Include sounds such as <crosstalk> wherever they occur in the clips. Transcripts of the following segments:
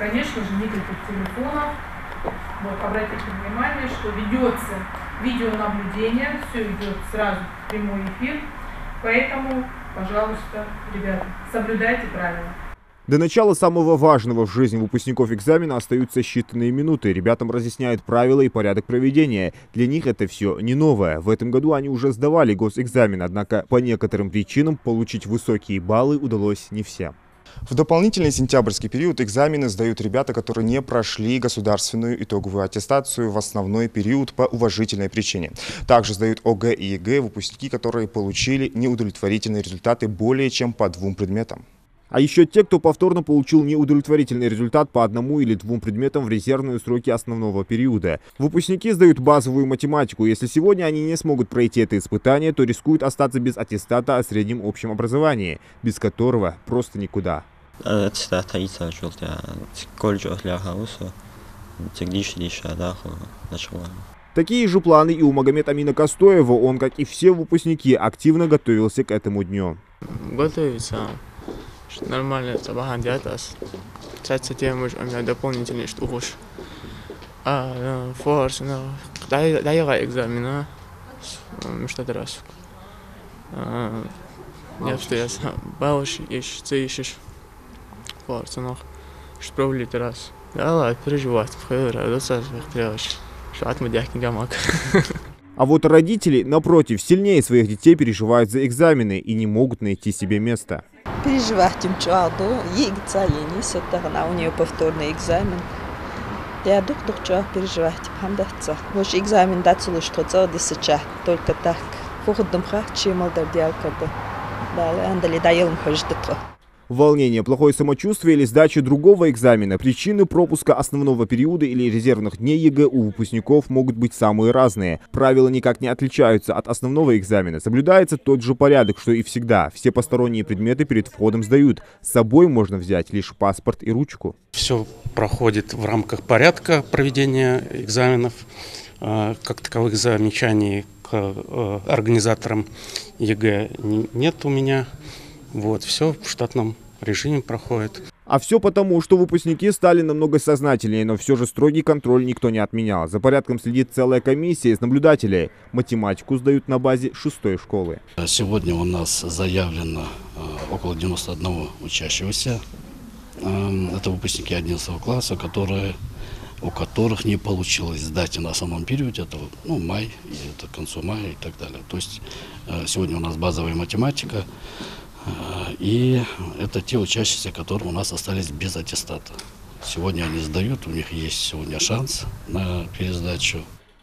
Конечно же, никаких телефонов. Вот, обратите внимание, что ведется видеонаблюдение, все идет сразу в прямой эфир. Поэтому, пожалуйста, ребята, соблюдайте правила. До начала самого важного в жизни выпускников экзамена остаются считанные минуты. Ребятам разъясняют правила и порядок проведения. Для них это все не новое. В этом году они уже сдавали госэкзамен, однако по некоторым причинам получить высокие баллы удалось не всем. В дополнительный сентябрьский период экзамены сдают ребята, которые не прошли государственную итоговую аттестацию в основной период по уважительной причине. Также сдают ОГЭ и ЕГЭ выпускники, которые получили неудовлетворительные результаты более чем по двум предметам. А еще те, кто повторно получил неудовлетворительный результат по одному или двум предметам в резервные сроки основного периода. Выпускники сдают базовую математику. Если сегодня они не смогут пройти это испытание, то рискуют остаться без аттестата о среднем общем образовании, без которого просто никуда. Такие же планы и у Магомед Амина Костоева. Он, как и все выпускники, активно готовился к этому дню. Готовится нормально, сабахан диатас. Цаца тем уж у меня дополнительный штук А, форс, ну, дай, дай экзамена, что-то раз. Я что я бауш, ищ, ты ищешь форс, ну, справлить раз. Да ладно, переживать, да саж, тревож. Что от мудяхки гамак. <laughs> А вот родители, напротив, сильнее своих детей переживают за экзамены и не могут найти себе место Переживать им чуалду, егца енисет она, у нее повторный экзамен. Я доктор чуал переживать, пандавца. Может экзамен дать слушаться, десача, только так. Фухдым хах чималдар диалкарды. Далее, андали да елым хождықты. Волнение, плохое самочувствие или сдача другого экзамена. Причины пропуска основного периода или резервных дней ЕГЭ у выпускников могут быть самые разные. Правила никак не отличаются от основного экзамена. Соблюдается тот же порядок, что и всегда. Все посторонние предметы перед входом сдают. С собой можно взять лишь паспорт и ручку. Все проходит в рамках порядка проведения экзаменов. А, как таковых замечаний к э, организаторам ЕГЭ нет у меня. Вот, все в штатном режиме проходит. А все потому, что выпускники стали намного сознательнее, но все же строгий контроль никто не отменял. За порядком следит целая комиссия из наблюдателей. Математику сдают на базе шестой школы. Сегодня у нас заявлено э, около 91 учащегося. Эм, это выпускники 11 класса, которые, у которых не получилось сдать на основном периоде, это ну, май, это к концу мая и так далее. То есть э, сегодня у нас базовая математика, и это те учащиеся, которые у нас остались без аттестата. Сегодня они сдают, у них есть сегодня шанс на пересдачу.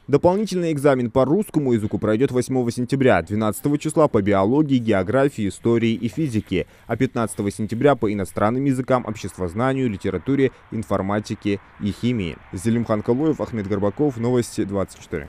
Дополнительный экзамен по русскому языку пройдет 8 сентября, 12 числа по биологии, географии, истории и физике, а 15 сентября по иностранным языкам, обществознанию, литературе, информатике и химии. Зелимхан Калуев, Ахмед Горбаков, Новости 24.